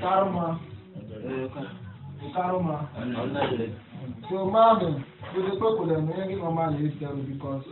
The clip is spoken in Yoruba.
karma karma so máàmì bó ti pé kò lè mú yẹn kí wọ́n máa lè ṣe ẹrù because.